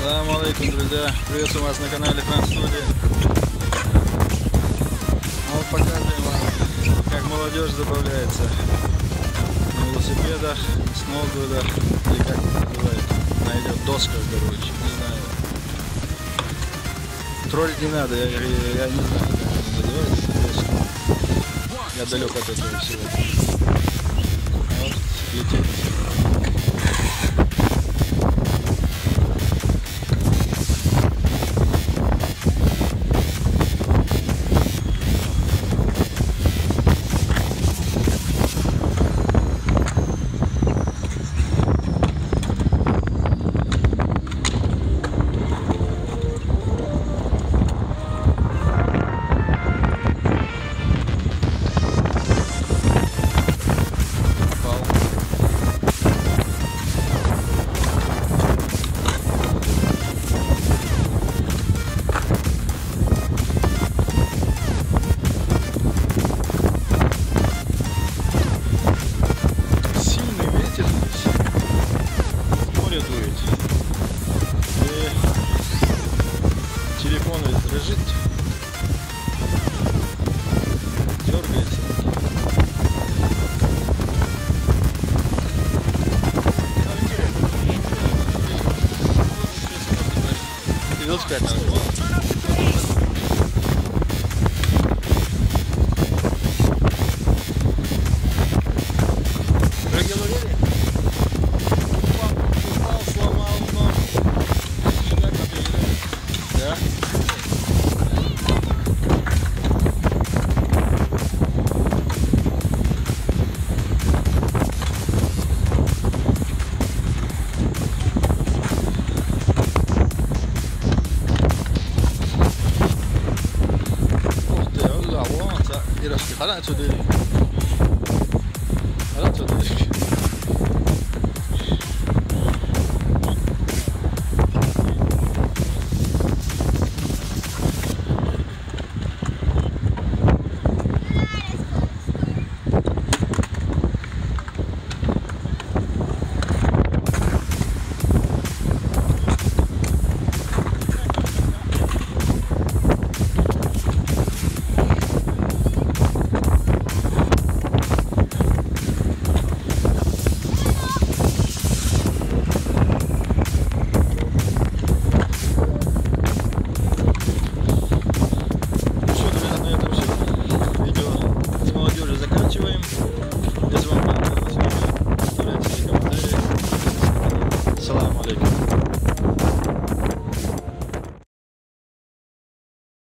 Салам алейкум, друзья. Приветствую вас на канале Фан Студия. Вот показываем вам, как молодежь забавляется на велосипедах, сноубордах, или как это называют, найдет досках, короче, не знаю. Троллить не надо, я, я, я не знаю, как это называется. Я далек от этого всего. Вот, летит. Телефон ведь дрожит. Дергается. Велосипед надо. 咱俩组队。